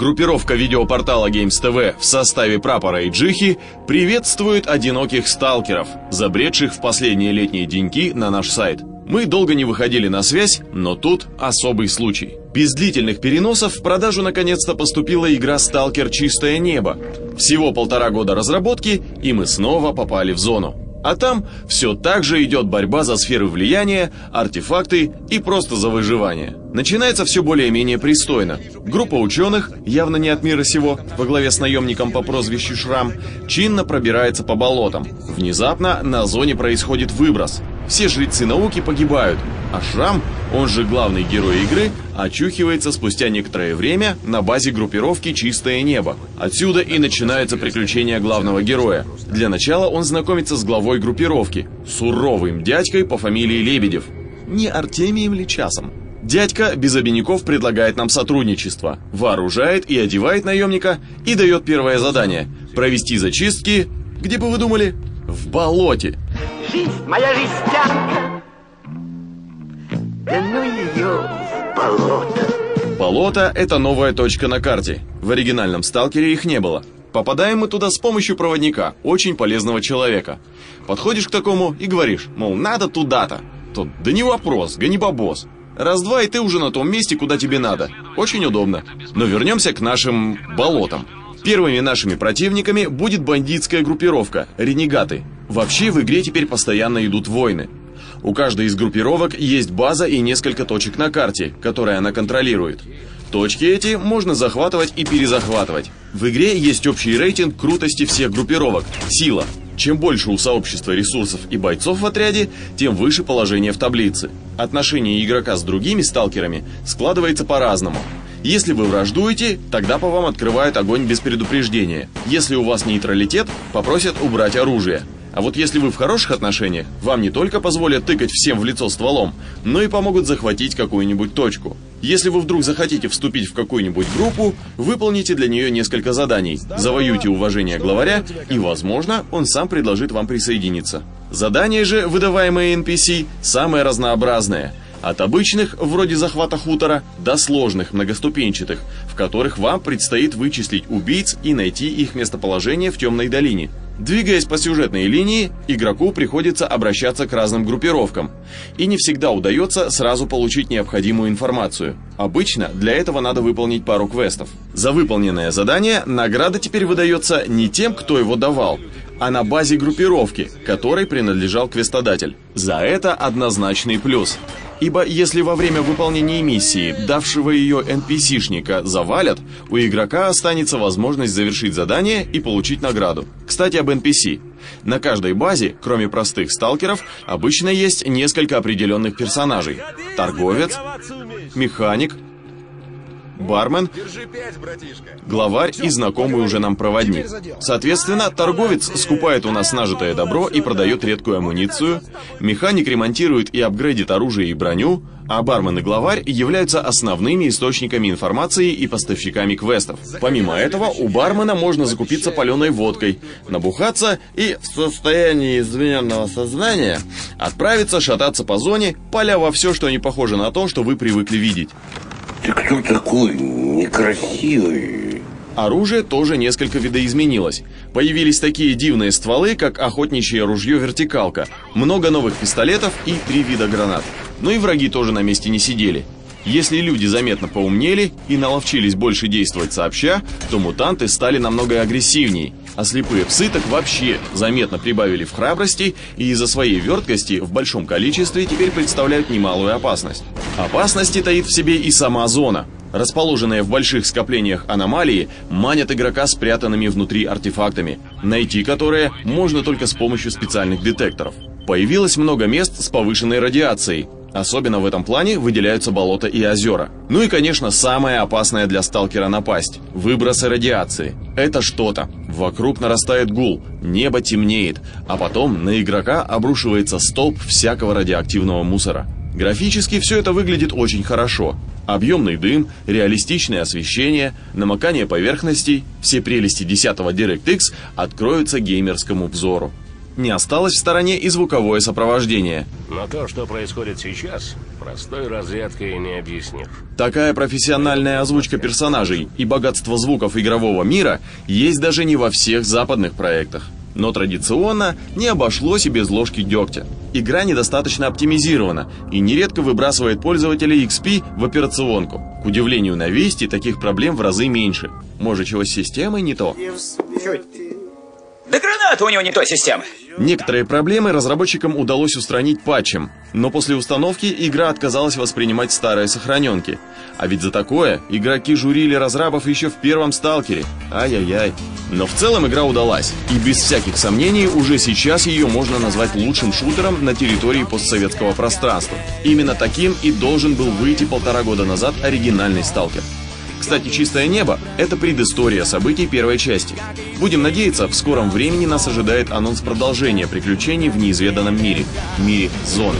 Группировка видеопортала Games TV в составе прапора и джихи приветствует одиноких сталкеров, забредших в последние летние деньки на наш сайт. Мы долго не выходили на связь, но тут особый случай. Без длительных переносов в продажу наконец-то поступила игра «Сталкер. Чистое небо». Всего полтора года разработки, и мы снова попали в зону. А там все так же идет борьба за сферы влияния, артефакты и просто за выживание. Начинается все более-менее пристойно. Группа ученых, явно не от мира сего, во главе с наемником по прозвищу Шрам, чинно пробирается по болотам. Внезапно на зоне происходит выброс. Все жрецы науки погибают, а Шрам, он же главный герой игры, очухивается спустя некоторое время на базе группировки «Чистое небо». Отсюда и начинается приключение главного героя. Для начала он знакомится с главой группировки, суровым дядькой по фамилии Лебедев. Не Артемием ли часом? Дядька без обиняков предлагает нам сотрудничество, вооружает и одевает наемника и дает первое задание – провести зачистки, где бы вы думали, в болоте. Жизнь, моя жизнь тянка. Да ну ее в болото. Болото – это новая точка на карте. В оригинальном «Сталкере» их не было. Попадаем мы туда с помощью проводника, очень полезного человека. Подходишь к такому и говоришь, мол, надо туда-то. Тот, да не вопрос, гони бабос. Раз-два, и ты уже на том месте, куда тебе надо. Очень удобно. Но вернемся к нашим болотам. Первыми нашими противниками будет бандитская группировка – ренегаты. Вообще в игре теперь постоянно идут войны. У каждой из группировок есть база и несколько точек на карте, которые она контролирует. Точки эти можно захватывать и перезахватывать. В игре есть общий рейтинг крутости всех группировок – сила. Чем больше у сообщества ресурсов и бойцов в отряде, тем выше положение в таблице. Отношение игрока с другими сталкерами складывается по-разному. Если вы враждуете, тогда по вам открывают огонь без предупреждения. Если у вас нейтралитет, попросят убрать оружие. А вот если вы в хороших отношениях, вам не только позволят тыкать всем в лицо стволом, но и помогут захватить какую-нибудь точку. Если вы вдруг захотите вступить в какую-нибудь группу, выполните для нее несколько заданий, завоюйте уважение главаря, и, возможно, он сам предложит вам присоединиться. Задания же, выдаваемые NPC, самые разнообразные – от обычных, вроде захвата хутора, до сложных, многоступенчатых, в которых вам предстоит вычислить убийц и найти их местоположение в темной долине. Двигаясь по сюжетной линии, игроку приходится обращаться к разным группировкам, и не всегда удается сразу получить необходимую информацию. Обычно для этого надо выполнить пару квестов. За выполненное задание награда теперь выдается не тем, кто его давал, а на базе группировки, которой принадлежал квестодатель. За это однозначный плюс. Ибо если во время выполнения миссии давшего ее NPC-шника завалят, у игрока останется возможность завершить задание и получить награду. Кстати, об NPC. На каждой базе, кроме простых сталкеров, обычно есть несколько определенных персонажей. Торговец, механик, бармен, главарь и знакомый уже нам проводник. Соответственно, торговец скупает у нас нажитое добро и продает редкую амуницию, механик ремонтирует и апгрейдит оружие и броню, а бармен и главарь являются основными источниками информации и поставщиками квестов. Помимо этого, у бармена можно закупиться паленой водкой, набухаться и в состоянии измененного сознания отправиться шататься по зоне, поля во все, что не похоже на то, что вы привыкли видеть. Ты кто такой некрасивый? Оружие тоже несколько видоизменилось. Появились такие дивные стволы, как охотничье ружье «Вертикалка», много новых пистолетов и три вида гранат. Но и враги тоже на месте не сидели. Если люди заметно поумнели и наловчились больше действовать сообща, то мутанты стали намного агрессивнее, а слепые псы так вообще заметно прибавили в храбрости и из-за своей верткости в большом количестве теперь представляют немалую опасность. Опасности таит в себе и сама зона. Расположенные в больших скоплениях аномалии манят игрока спрятанными внутри артефактами, найти которые можно только с помощью специальных детекторов. Появилось много мест с повышенной радиацией, Особенно в этом плане выделяются болота и озера. Ну и, конечно, самая опасная для сталкера напасть – выбросы радиации. Это что-то. Вокруг нарастает гул, небо темнеет, а потом на игрока обрушивается столб всякого радиоактивного мусора. Графически все это выглядит очень хорошо. Объемный дым, реалистичное освещение, намокание поверхностей – все прелести 10 DirectX откроются геймерскому взору. Не осталось в стороне и звуковое сопровождение. Но то, что происходит сейчас, простой разрядкой не объяснишь. Такая профессиональная озвучка персонажей и богатство звуков игрового мира есть даже не во всех западных проектах. Но традиционно не обошлось и без ложки дегтя. Игра недостаточно оптимизирована и нередко выбрасывает пользователей XP в операционку. К удивлению на Вести, таких проблем в разы меньше. Может, чего с системой не то? Да граната у него не той системы. Некоторые проблемы разработчикам удалось устранить патчем, но после установки игра отказалась воспринимать старые сохраненки. А ведь за такое игроки журили разрабов еще в первом сталкере. Ай-яй-яй. Но в целом игра удалась, и без всяких сомнений уже сейчас ее можно назвать лучшим шутером на территории постсоветского пространства. Именно таким и должен был выйти полтора года назад оригинальный сталкер. Кстати, «Чистое небо» — это предыстория событий первой части. Будем надеяться, в скором времени нас ожидает анонс продолжения приключений в неизведанном мире — мире зоны.